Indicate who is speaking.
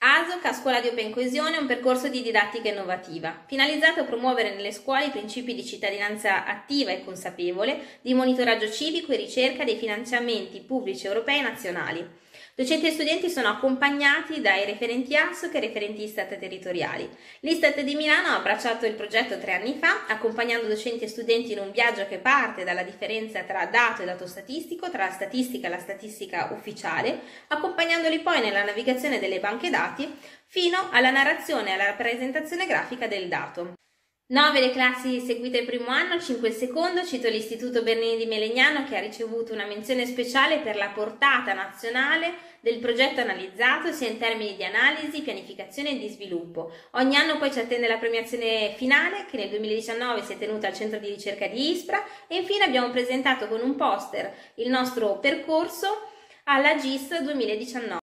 Speaker 1: ASOC Scuola di Open Coesione è un percorso di didattica innovativa, finalizzato a promuovere nelle scuole i principi di cittadinanza attiva e consapevole, di monitoraggio civico e ricerca dei finanziamenti pubblici europei e nazionali. Docenti e studenti sono accompagnati dai referenti ASOC e referenti Istat territoriali. L'Istat di Milano ha abbracciato il progetto tre anni fa, accompagnando docenti e studenti in un viaggio che parte dalla differenza tra dato e dato statistico, tra la statistica e la statistica ufficiale, accompagnandoli poi nella navigazione delle banche dati fino alla narrazione e alla rappresentazione grafica del dato. 9 le classi seguite il primo anno, 5 il secondo, cito l'Istituto Bernini di Melegnano che ha ricevuto una menzione speciale per la portata nazionale del progetto analizzato sia in termini di analisi, pianificazione e di sviluppo. Ogni anno poi ci attende la premiazione finale che nel 2019 si è tenuta al centro di ricerca di Ispra e infine abbiamo presentato con un poster il nostro percorso alla GIS 2019.